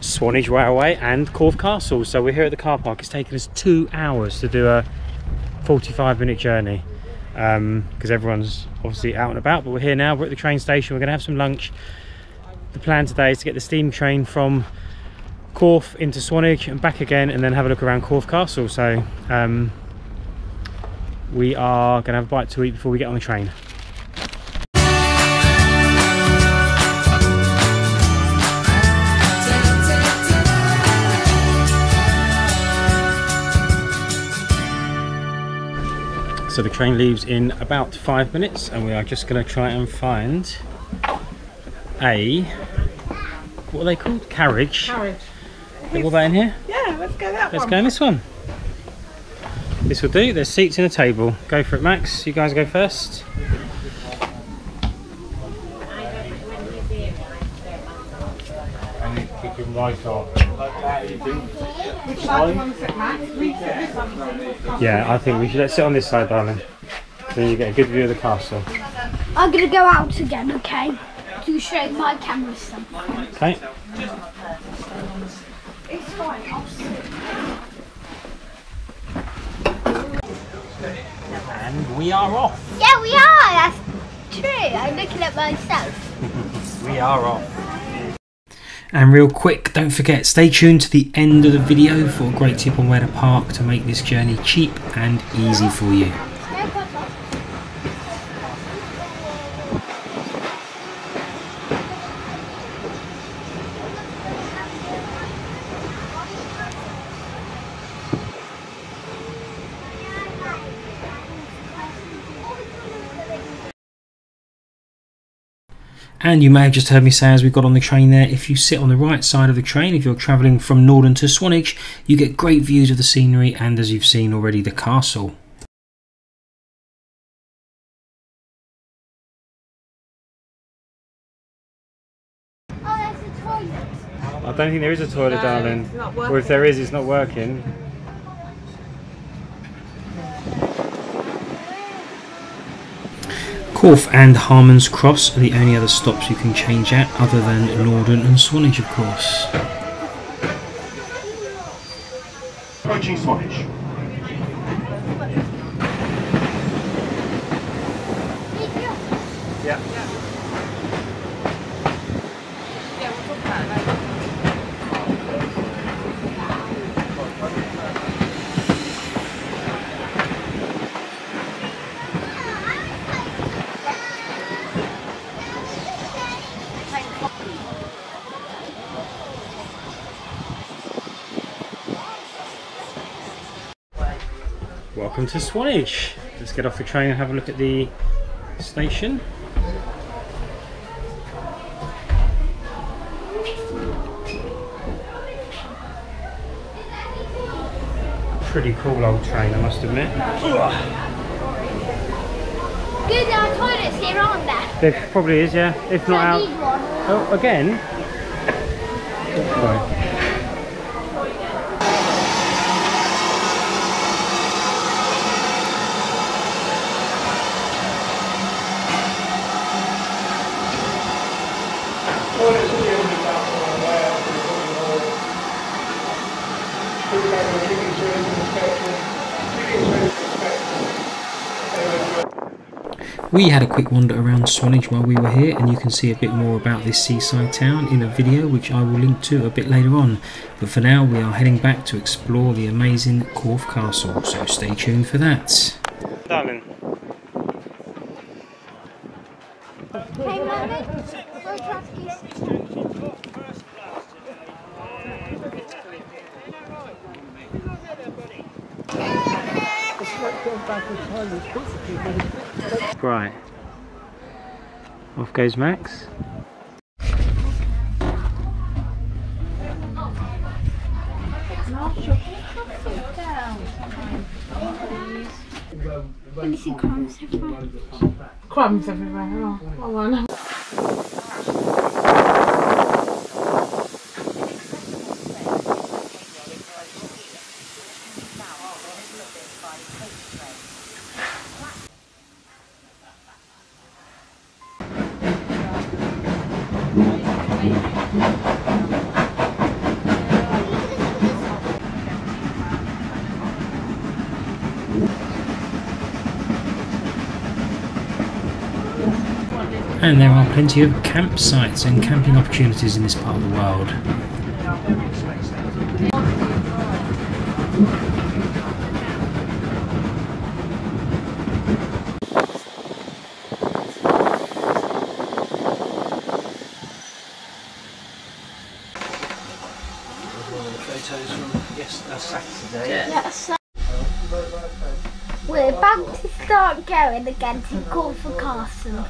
Swanage Railway and Corfe Castle. So we're here at the car park. It's taken us two hours to do a 45 minute journey because um, everyone's obviously out and about. But we're here now. We're at the train station. We're going to have some lunch. The plan today is to get the steam train from Corfe into Swanage and back again, and then have a look around Corfe Castle. So um, we are going to have a bite to eat before we get on the train. So the train leaves in about five minutes and we are just going to try and find a, what are they called? Carriage. Carriage. Have all that in here? Yeah, let's go that Let's one. go in this one. This will do. There's seats in a table. Go for it, Max. You guys go first. Which side do you want to sit, Max? We sit this one. Yeah, I think we should let's sit on this side, darling. Then you get a good view of the castle. I'm gonna go out again, okay? To show my camera something. Okay. It's fine, I'll. And we are off. Yeah, we are, that's true. I'm looking at myself. We are off. And real quick, don't forget, stay tuned to the end of the video for a great tip on where to park to make this journey cheap and easy for you. And you may have just heard me say as we got on the train there, if you sit on the right side of the train, if you're travelling from Norden to Swanage, you get great views of the scenery and as you've seen already, the castle. Oh, that's a toilet. I don't think there is a toilet, No, darling. Or if there is, it's not working. Corfe and Harman's Cross are the only other stops you can change at, other than Norden and Swanage, of course. Approaching Swanage. Yeah. Welcome to Swanage. Let's get off the train and have a look at the station. Pretty cool old train, I must admit. Good, there are toilets here, aren't there? There probably is, yeah. If not out. need one. Oh, again? Sorry. We had a quick wander around Swanage while we were here, and you can see a bit more about this seaside town in a video which I will link to a bit later on. But for now, we are heading back to explore the amazing Corfe Castle, so stay tuned for that. Darling, Hey, Mummy, go traffic. Right. Off goes Max. See crumbs everywhere. Crumbs everywhere. Oh, And there are plenty of campsites and camping opportunities in this part of the world. Photos from yes, Saturday. Yes. We're about to start going again to Corfe Castle.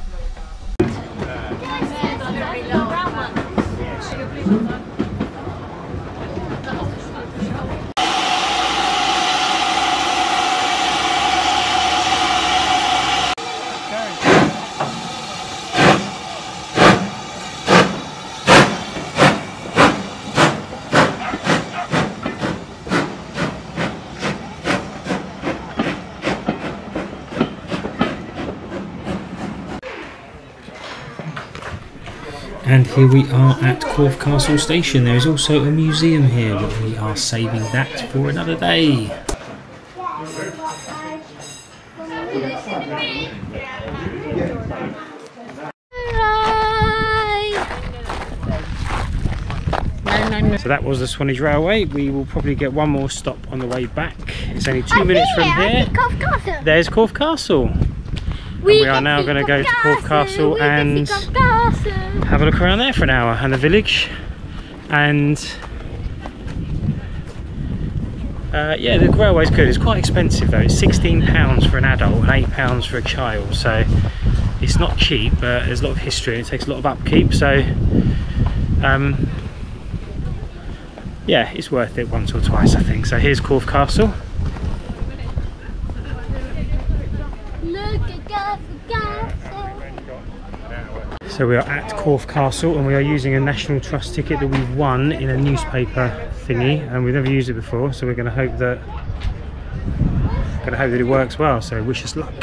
And here we are at Corfe Castle Station. There is also a museum here, but we are saving that for another day. So that was the Swanage Railway. We will probably get one more stop on the way back. It's only two minutes from here. Castle. There's Corfe Castle. We are now gonna go to Corfe Castle and- Have a look around there for an hour and the village. And uh, yeah, the railway's good. It's quite expensive though. It's £16 for an adult and £8 for a child. So it's not cheap, but there's a lot of history and it takes a lot of upkeep. So um, yeah, it's worth it once or twice, I think. So here's Corfe Castle. Look at Corfe Castle. So we are at Corfe Castle and we are using a National Trust ticket that we've won in a newspaper thingy and we've never used it before so we're going to hope that going to hope that it works well. So wish us luck.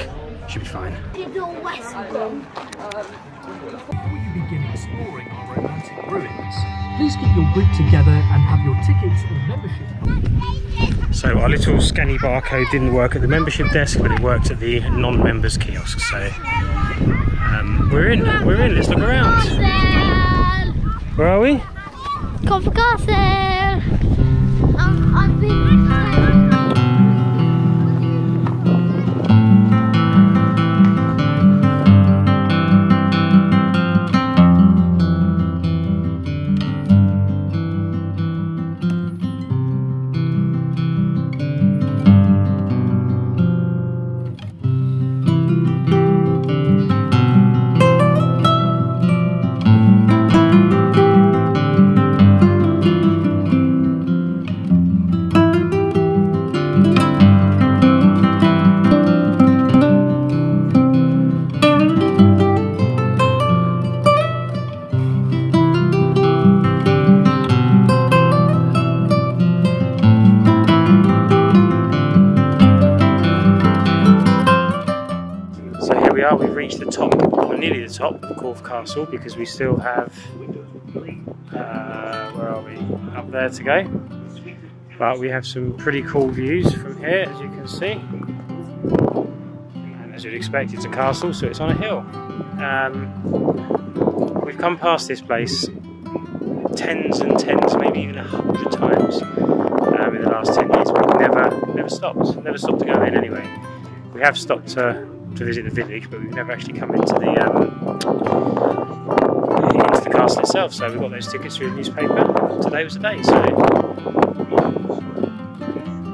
Should be fine. Before you begin exploring our romantic ruins, please keep your group together and have your tickets and membership. so our little scanny barcode didn't work at the membership desk but it worked at the non-members kiosk so um, we're in we're in let's look around where are we Castle. Are, we've reached the top, or nearly the top of Corfe Castle because we still have, uh, where are we, up there to go. But we have some pretty cool views from here, as you can see. And as you'd expect, it's a castle, so it's on a hill. Um, we've come past this place tens and tens, maybe even a hundred times um, in the last ten years, but we've never, never stopped, never stopped to go in anyway. We have stopped to, to visit the village, but we've never actually come into the um, into the castle itself. So we got those tickets through the newspaper. Today was the day, so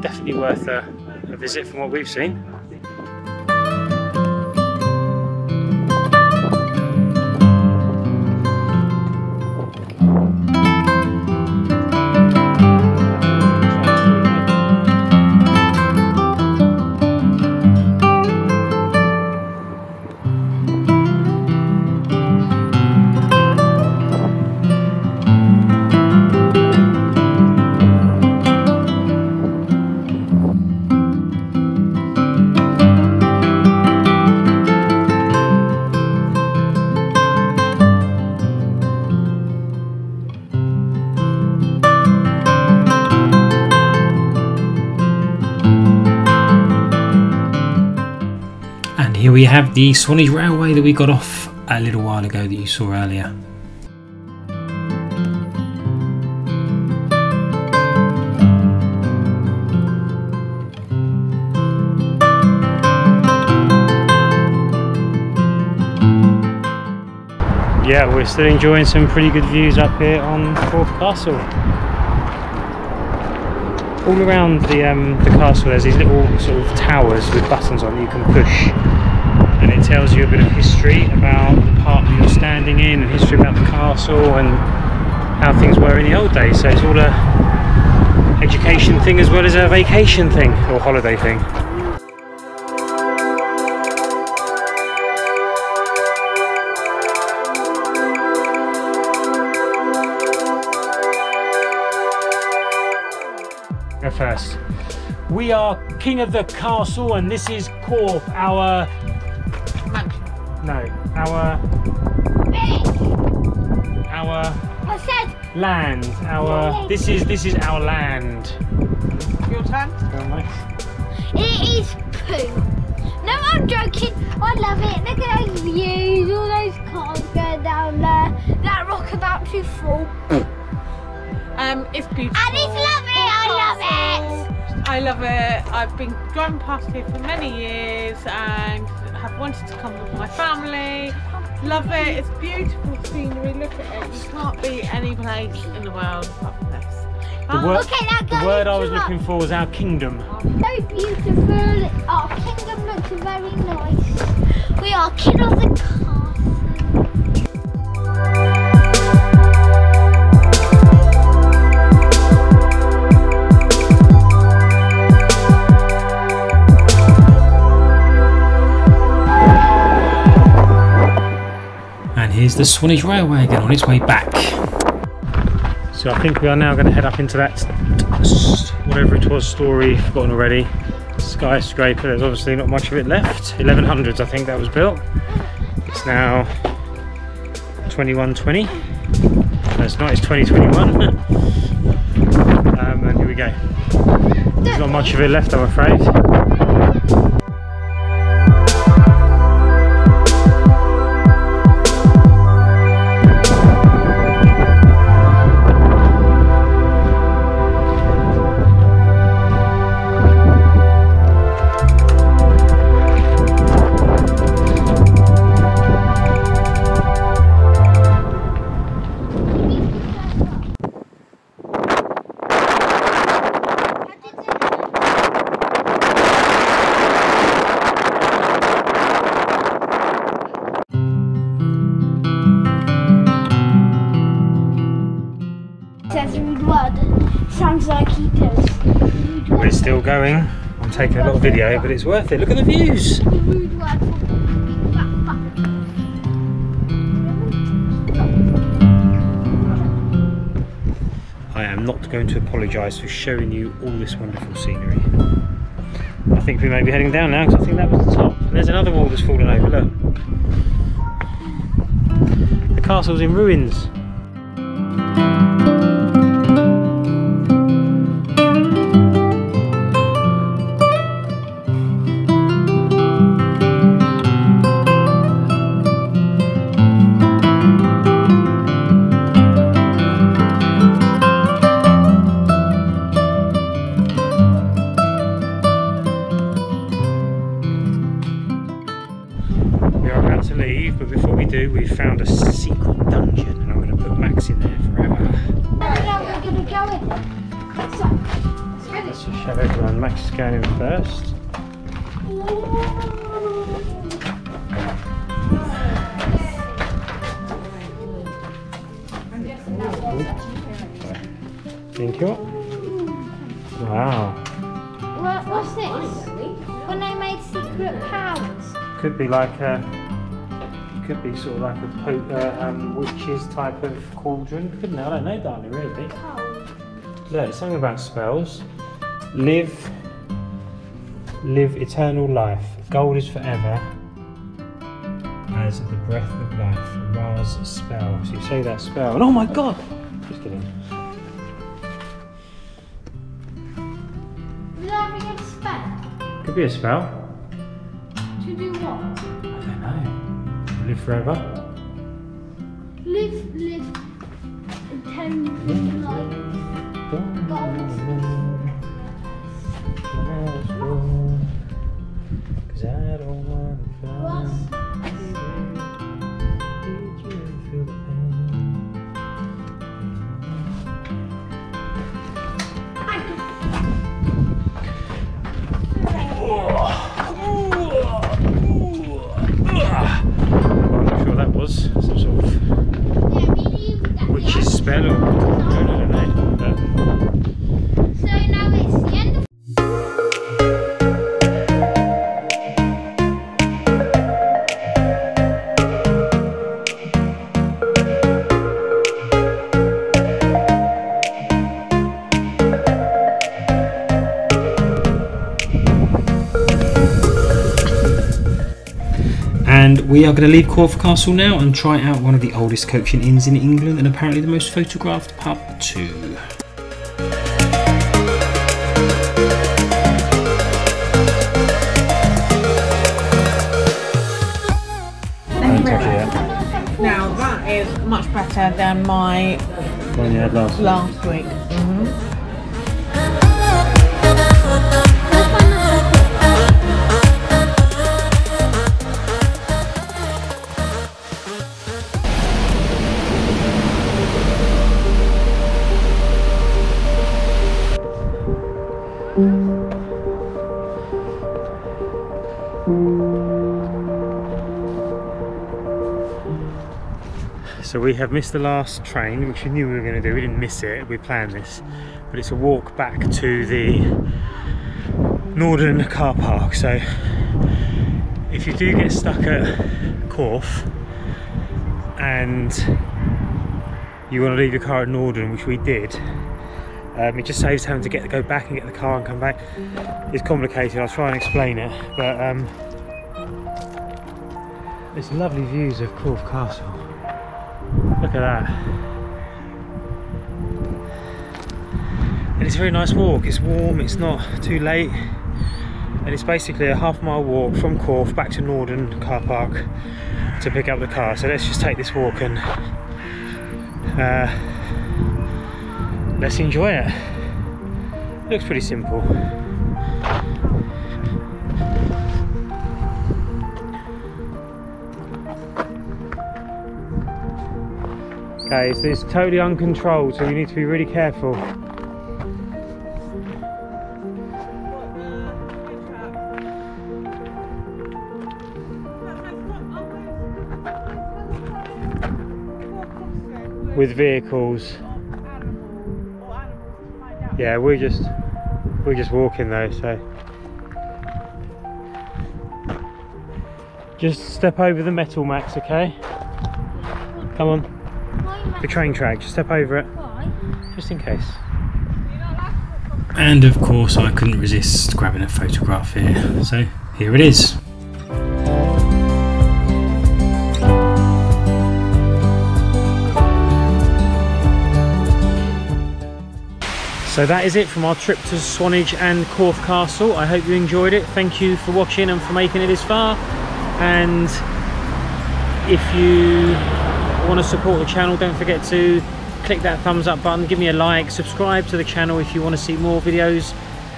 definitely worth a, a visit from what we've seen. We have the Swanage Railway that we got off a little while ago that you saw earlier. Yeah, we're still enjoying some pretty good views up here on Corfe Castle. All around the um, the castle there's these little sort of towers with buttons on you can push it tells you a bit of history about the part that you're standing in and history about the castle and how things were in the old days. So it's all a education thing as well as a vacation thing or holiday thing. Go first. We are king of the castle and this is Corfe, our our our I said, land. Our this is this is our land. Your turn. Go on, Max. it is poo. No, I'm joking. I love it. Look at those views, all those cars going down there. That rock about to fall. Um, it's beautiful. And it's lovely. I love it. I love it. I've been driving past here for many years and have wanted to come with my family. Love it. It's beautiful scenery. Look at it. You can't be any place in the world apart from this. The word, Look at that the word I was up. looking for was our kingdom. Very beautiful. Our kingdom looks very nice. We are king Here's the Swanage Railway again on its way back. So I think we are now going to head up into that, whatever it was, story, forgotten already, skyscraper. There's obviously not much of it left. 1100s I think that was built. It's now 2120. No, it's not, it's 2021. um, and here we go. There's not much of it left I'm afraid. Sounds like he does. We're still going. I'm taking a lot of video, but it's worth it. Look at the views. I am not going to apologise for showing you all this wonderful scenery. I think we may be heading down now because I think that was the top. And there's another wall that's fallen over, look. The castle's in ruins. Thank you. Wow. What, what's this? When they made secret powers. Could be like a. Could be sort of like a po- uh, um, witch's type of cauldron. Couldn't it? I don't know, darling. Really. Look, something about spells. Live. Live eternal life. Gold is forever. As the breath of life. Ra's spell. So you say that spell, and oh my god! Could be a spell. To do what? I don't know. Live forever. Live, live, ten, fifty lives. We are going to leave Corfe Castle now and try out one of the oldest coaching inns in England and apparently the most photographed pub too. Thank you very much. Now that is much better than my One you had last last week. Mm-hmm. So we have missed the last train, which we knew we were going to do. We didn't miss it. We planned this, but it's a walk back to the Norden car park. So if you do get stuck at Corfe and you want to leave your car at Norden, which we did, um, it just saves having to get go back and get the car and come back. It's complicated. I'll try and explain it, but um, there's lovely views of Corfe Castle. Look at that. And it's a very nice walk. It's warm, it's not too late. And it's basically a half mile walk from Corfe back to Norden car park to pick up the car. So let's just take this walk and uh, let's enjoy it. Looks pretty simple. Okay, so it's totally uncontrolled, so you need to be really careful. With vehicles. Yeah, we're just we're just walking though, so just step over the metal max okay? Come on, the train track, just step over it, Why? just in case. And of course, I couldn't resist grabbing a photograph here, so here it is. So that is it from our trip to Swanage and Corfe Castle. I hope you enjoyed it. Thank you for watching and for making it this far. And if you want to support the channel, don't forget to click that thumbs up button, give me a like, subscribe to the channel if you want to see more videos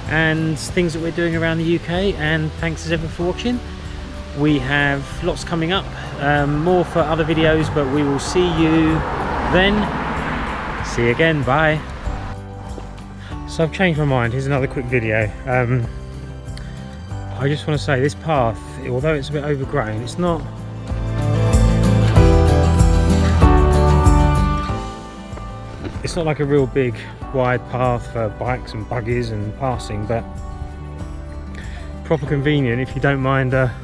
and things that we're doing around the UK. And thanks as ever for watching. We have lots coming up, um, more for other videos, but we will see you then. See you again. Bye. So I've changed my mind. Here's another quick video. Um, I just want to say this path, although it's a bit overgrown, it's not. It's not like a real big wide path for bikes and buggies and passing, but proper convenient if you don't mind a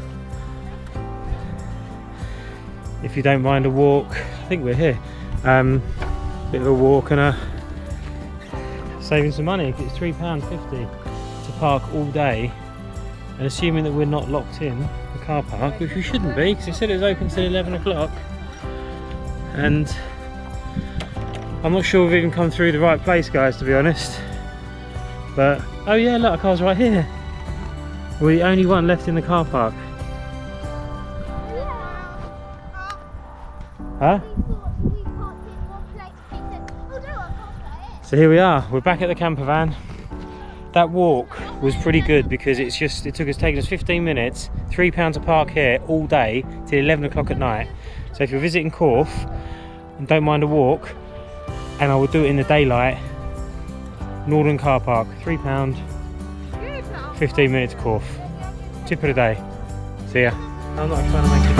if you don't mind a walk. I think we're here. Um, bit of a walk and a saving some money. If it's three pound fifty to park all day, and assuming that we're not locked in the car park, which we shouldn't be, because it said it was open till eleven o'clock, and I'm not sure we've even come through the right place, guys. To be honest, but oh yeah, look, our car's right here. We're the only one left in the car park. Huh? So here we are, we're back at the camper van. That walk was pretty good because it's just, it took us, taking us 15 minutes, three pounds a park here all day till 11 o'clock at night. So if you're visiting Corfe and don't mind a walk, and I will do it in the daylight, Norden Car Park, three pound, 15 minutes Corfe. Tip of the day. See ya. I'm not trying to make